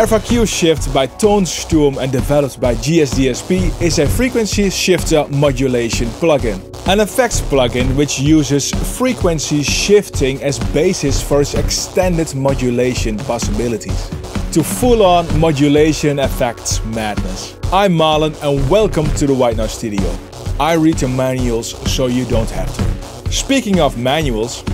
FRQ Shift by Tonsturm and developed by GSDSP is a frequency shifter modulation plugin. An effects plugin which uses frequency shifting as basis for its extended modulation possibilities. To full-on modulation effects madness. I'm Marlon and welcome to the White Noise Studio. I read the manuals so you don't have to. Speaking of manuals,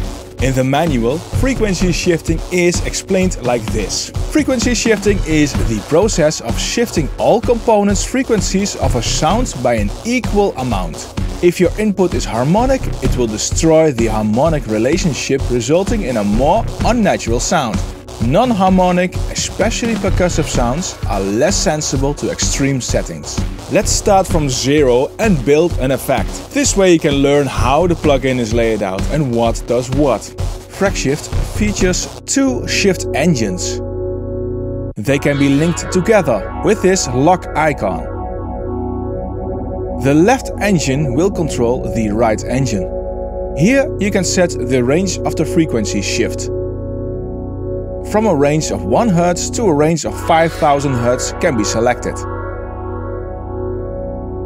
in the manual, frequency shifting is explained like this. Frequency shifting is the process of shifting all components frequencies of a sound by an equal amount. If your input is harmonic, it will destroy the harmonic relationship resulting in a more unnatural sound. Non-harmonic, especially percussive sounds, are less sensible to extreme settings. Let's start from zero and build an effect. This way you can learn how the plugin is laid out and what does what. FRQ Shift features two shift engines. They can be linked together with this lock icon. The left engine will control the right engine. Here you can set the range of the frequency shift from a range of 1 Hz to a range of 5000 Hz can be selected.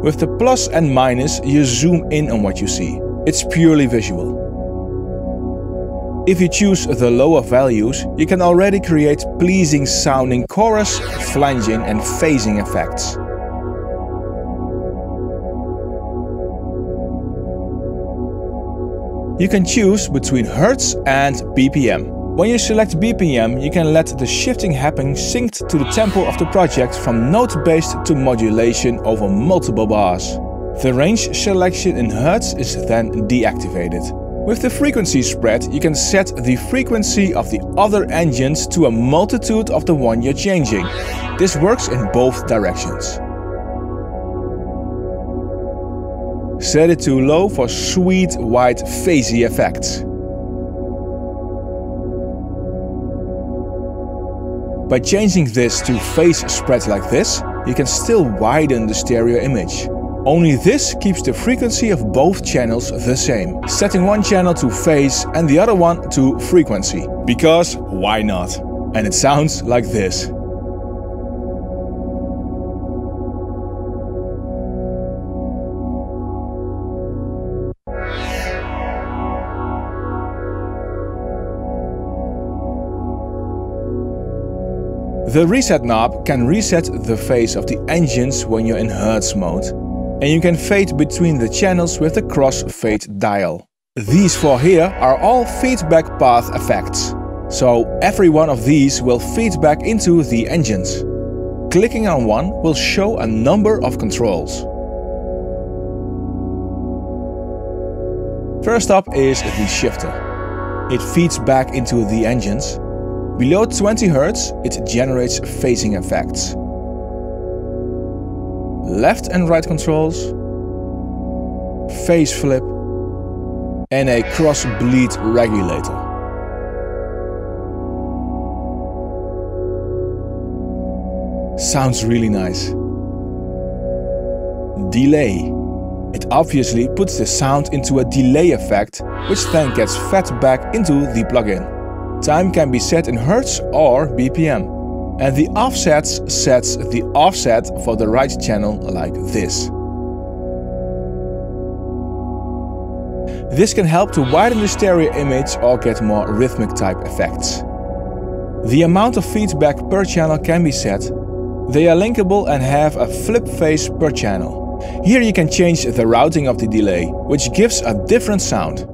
With the plus and minus you zoom in on what you see. It's purely visual. If you choose the lower values, you can already create pleasing sounding chorus, flanging and phasing effects. You can choose between Hertz and BPM. When you select BPM, you can let the shifting happen synced to the tempo of the project from note-based to modulation over multiple bars. The range selection in Hertz is then deactivated. With the frequency spread, you can set the frequency of the other engines to a multitude of the one you're changing. This works in both directions. Set it to low for sweet, white, phasey effects. By changing this to phase spread like this, you can still widen the stereo image. Only this keeps the frequency of both channels the same, setting one channel to phase and the other one to frequency. Because why not? And it sounds like this. The reset knob can reset the phase of the engines when you're in Hertz mode. And you can fade between the channels with the cross-fade dial. These four here are all feedback path effects. So every one of these will feed back into the engines. Clicking on one will show a number of controls. First up is the shifter. It feeds back into the engines Below 20 Hz, it generates phasing effects. Left and right controls, phase flip, and a cross bleed regulator. Sounds really nice. Delay. It obviously puts the sound into a delay effect, which then gets fed back into the plugin. Time can be set in Hertz or BPM. And the offsets sets the offset for the right channel like this. This can help to widen the stereo image or get more rhythmic type effects. The amount of feedback per channel can be set. They are linkable and have a flip phase per channel. Here you can change the routing of the delay, which gives a different sound.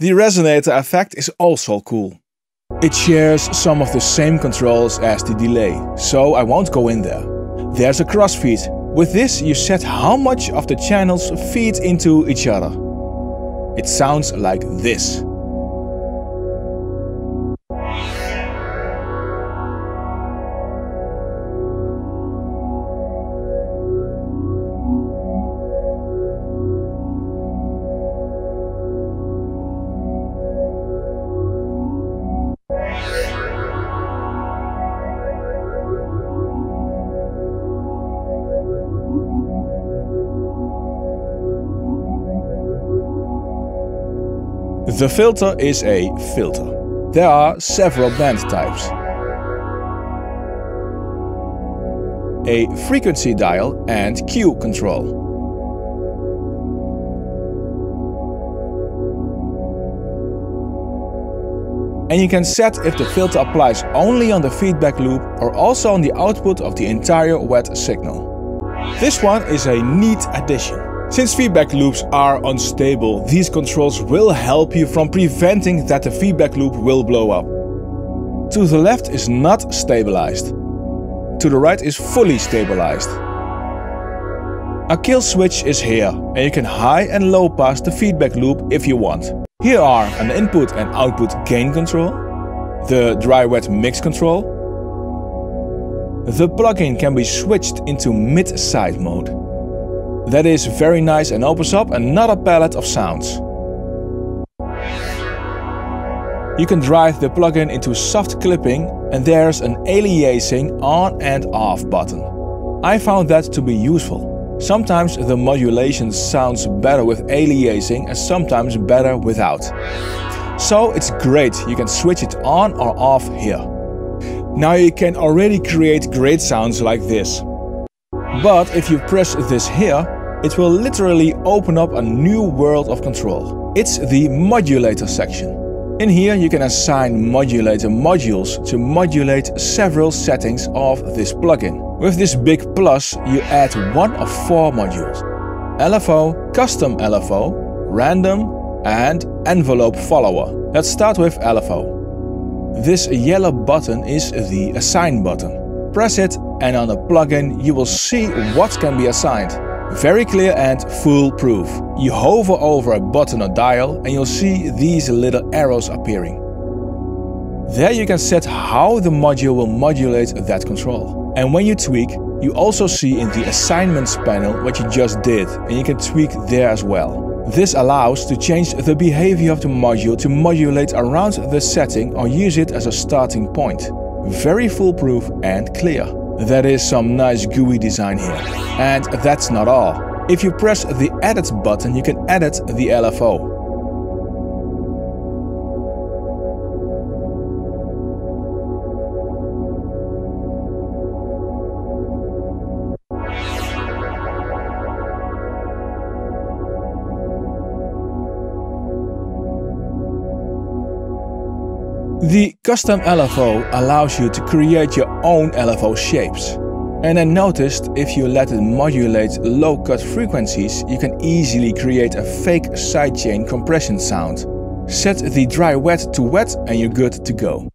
The resonator effect is also cool. It shares some of the same controls as the delay, so I won't go in there. There's a crossfeed. With this you set how much of the channels feed into each other. It sounds like this. The filter is a filter. There are several band types. A frequency dial and Q control. And you can set if the filter applies only on the feedback loop or also on the output of the entire wet signal. This one is a neat addition. Since feedback loops are unstable, these controls will help you from preventing that the feedback loop will blow up. To the left is not stabilized. To the right is fully stabilized. A kill switch is here and you can high and low pass the feedback loop if you want. Here are an input and output gain control, the dry-wet mix control. The plugin can be switched into mid-side mode. That is very nice and opens up another palette of sounds. You can drive the plugin into soft clipping and there's an aliasing on and off button. I found that to be useful. Sometimes the modulation sounds better with aliasing and sometimes better without. So it's great, you can switch it on or off here. Now you can already create great sounds like this. But if you press this here, it will literally open up a new world of control. It's the modulator section. In here you can assign modulator modules to modulate several settings of this plugin. With this big plus you add one of four modules. LFO, Custom LFO, Random and Envelope Follower. Let's start with LFO. This yellow button is the Assign button. Press it and on the plugin you will see what can be assigned. Very clear and foolproof. You hover over a button or dial and you'll see these little arrows appearing. There you can set how the module will modulate that control. And when you tweak, you also see in the assignments panel what you just did and you can tweak there as well. This allows to change the behavior of the module to modulate around the setting or use it as a starting point. Very foolproof and clear. That is some nice GUI design here. And that's not all. If you press the Edit button, you can edit the LFO. Custom LFO allows you to create your own LFO shapes. And I noticed if you let it modulate low-cut frequencies, you can easily create a fake sidechain compression sound. Set the dry wet to wet and you're good to go.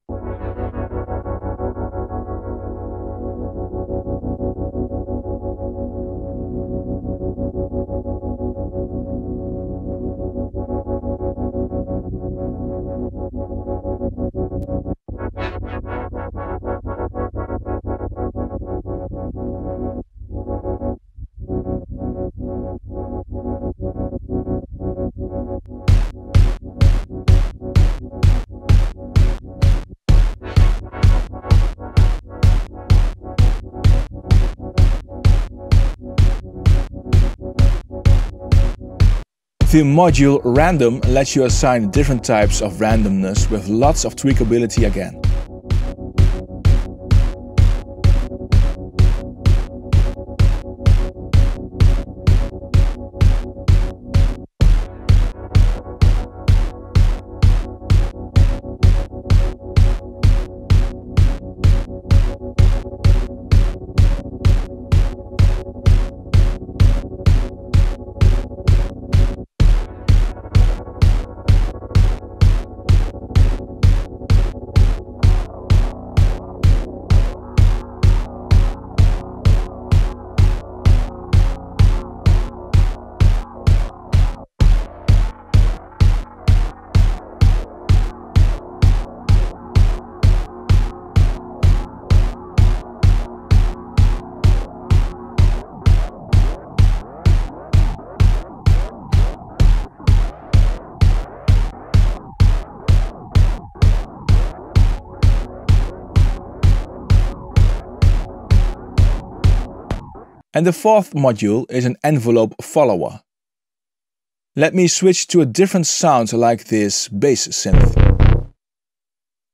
The module Random lets you assign different types of randomness with lots of tweakability again. And the fourth module is an envelope follower. Let me switch to a different sound like this bass synth.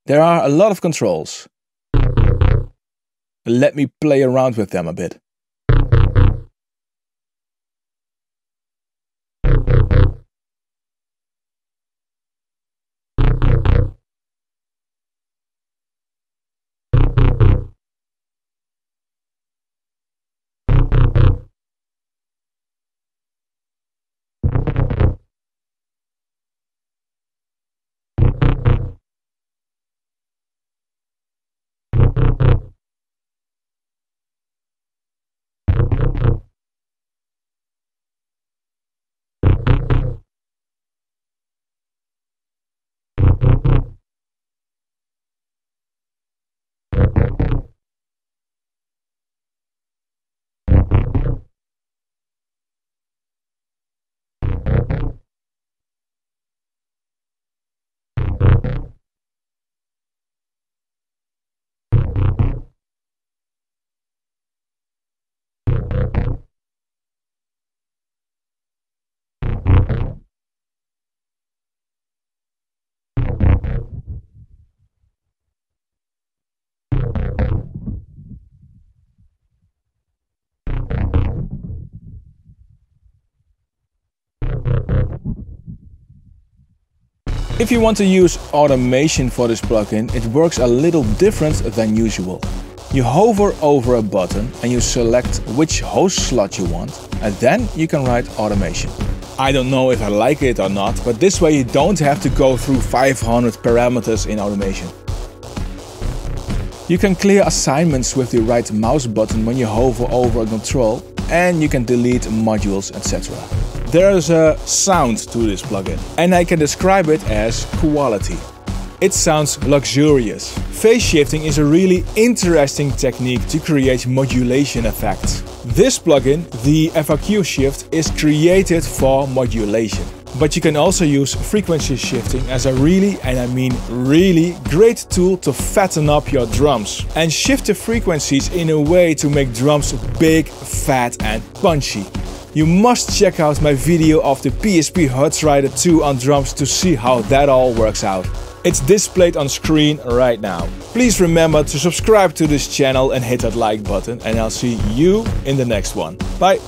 There are a lot of controls. Let me play around with them a bit. If you want to use automation for this plugin, it works a little different than usual. You hover over a button and you select which host slot you want, and then you can write automation. I don't know if I like it or not, but this way you don't have to go through 500 parameters in automation. You can clear assignments with the right mouse button when you hover over a control, and you can delete modules, etc. There is a sound to this plugin and I can describe it as quality. It sounds luxurious. Phase shifting is a really interesting technique to create modulation effects. This plugin, the FRQ shift, is created for modulation. But you can also use frequency shifting as a really, and I mean really, great tool to fatten up your drums and shift the frequencies in a way to make drums big, fat and punchy. You must check out my video of the PSP Hertzrider 2 on drums to see how that all works out. It's displayed on screen right now. Please remember to subscribe to this channel and hit that like button and I'll see you in the next one. Bye!